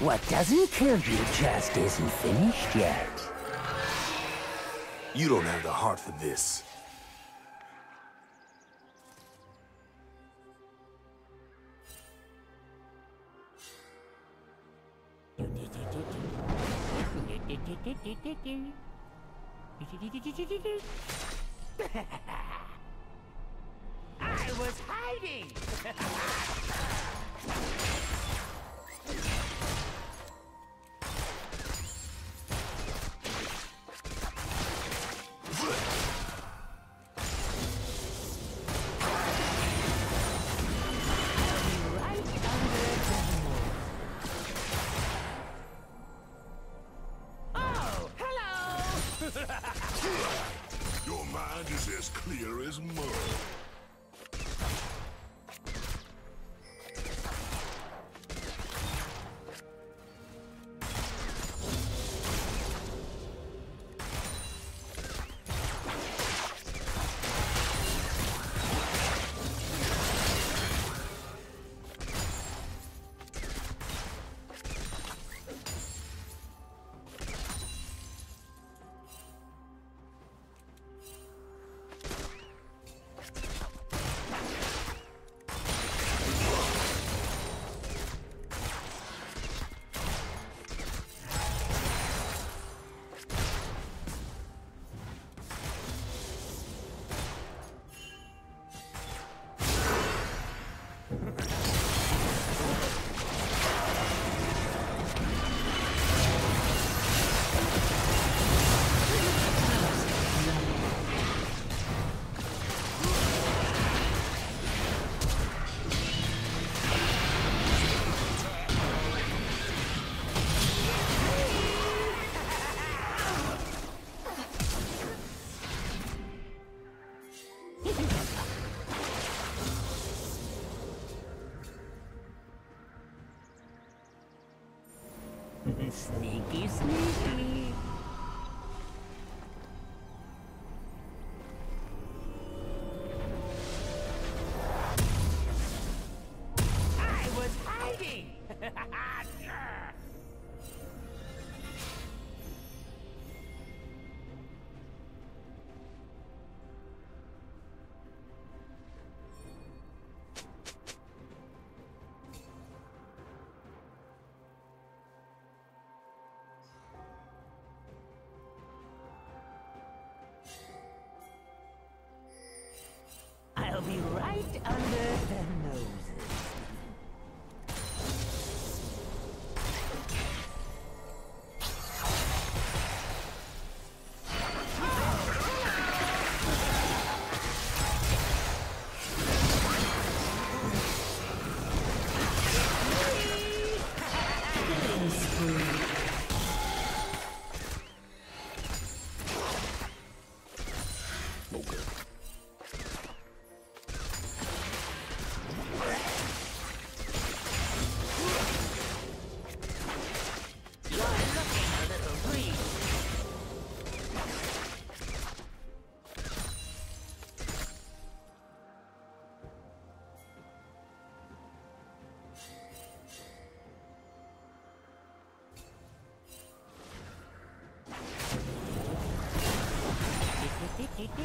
What doesn't kill you just isn't finished yet. You don't have the heart for this. I was hiding! Sneaky, sneaky. Be right under the noses. Now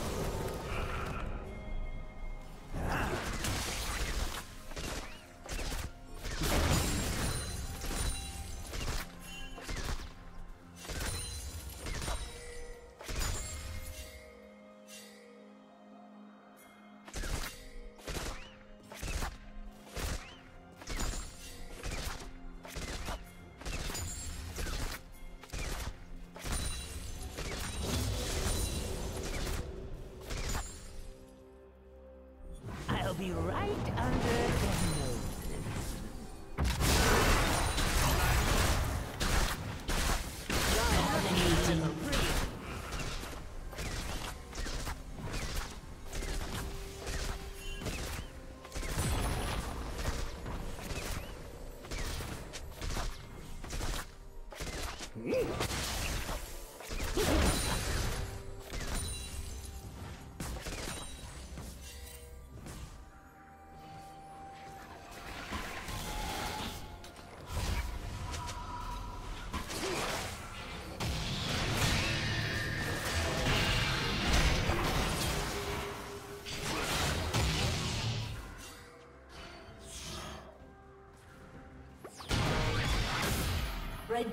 Red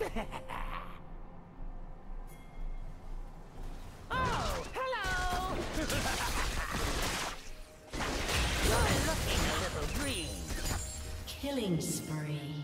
Oh, hello! You're looking a little green. Killing spree.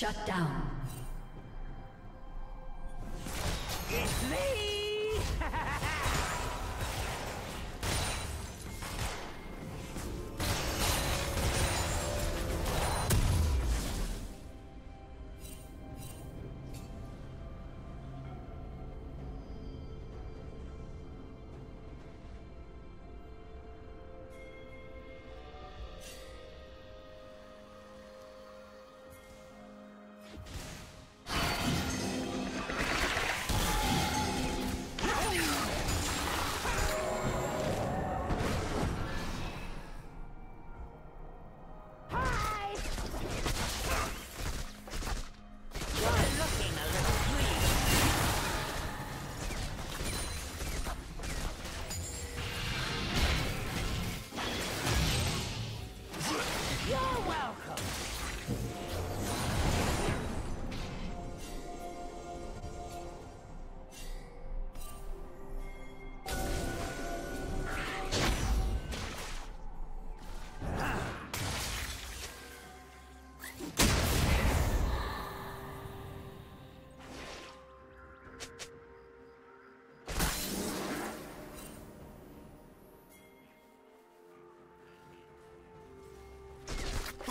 Shut down. It's me!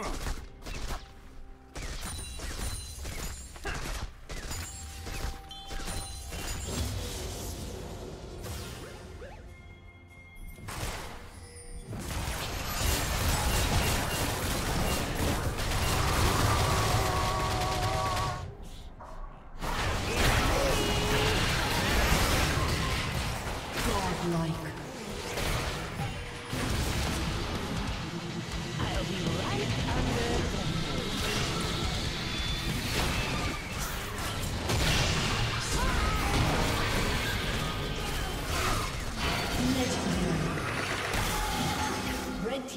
Huh.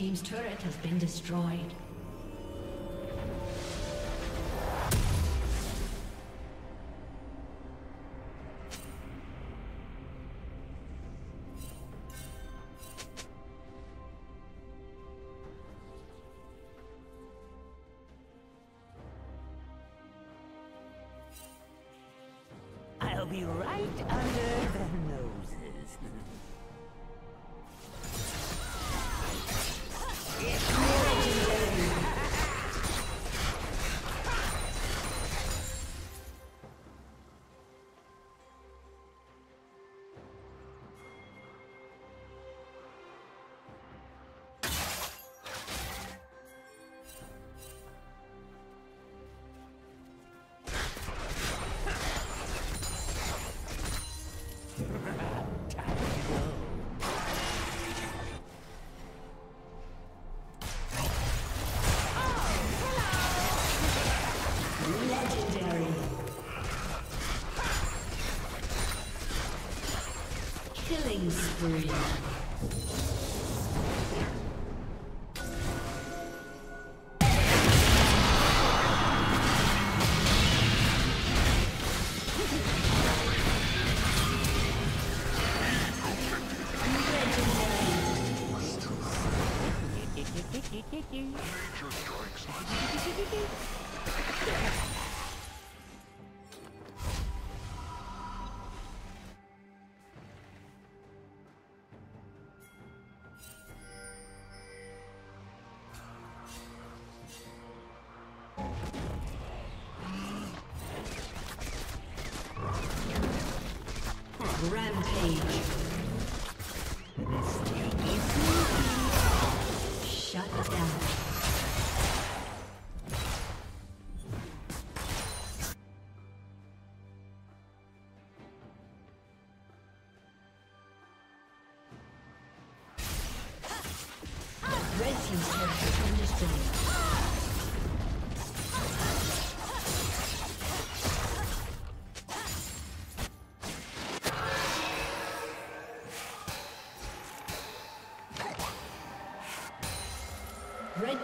Team's turret has been destroyed. I'll be right under the Rampage. Shut down.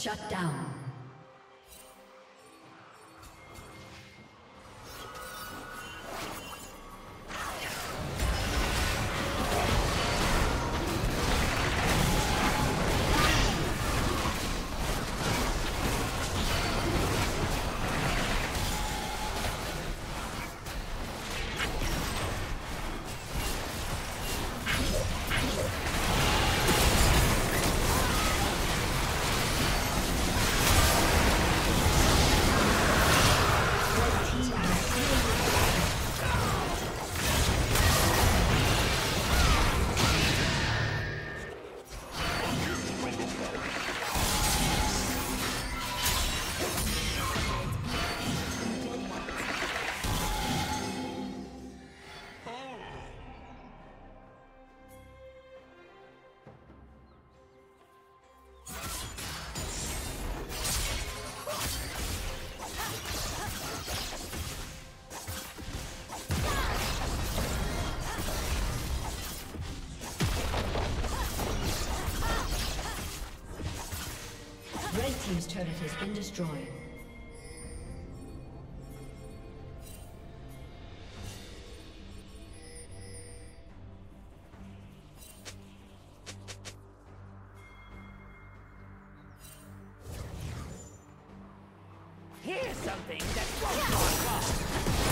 Shut down. Has been destroyed. Here's something that won't go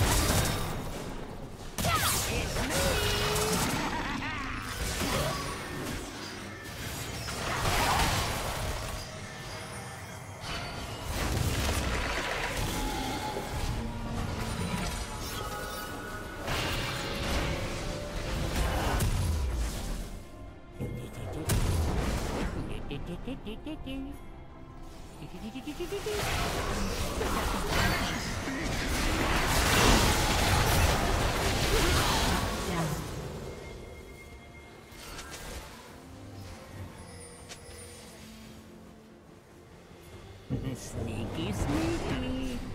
sneaky, sneaky.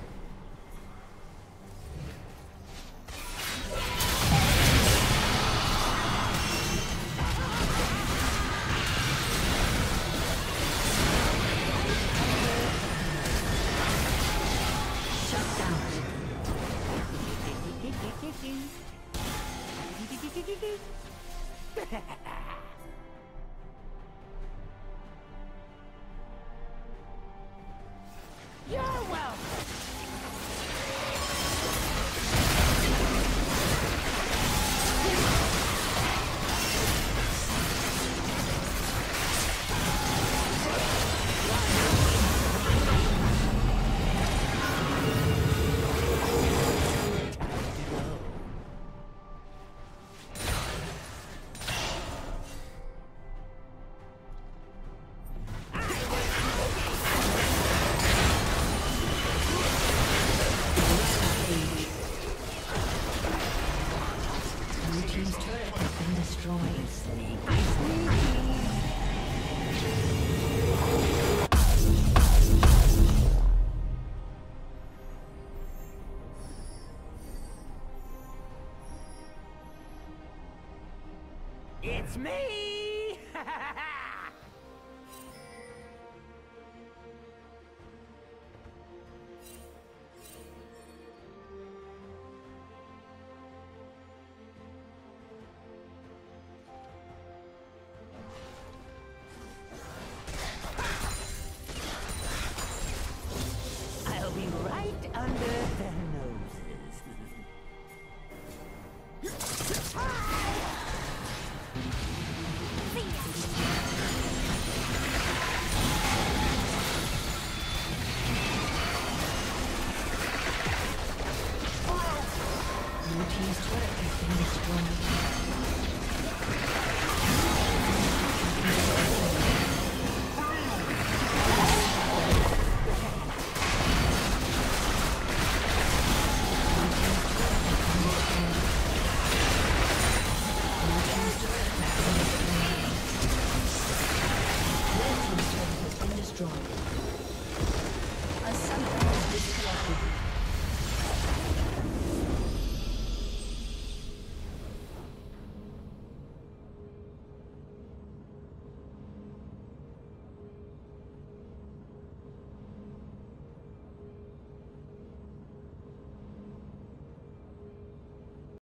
It's me!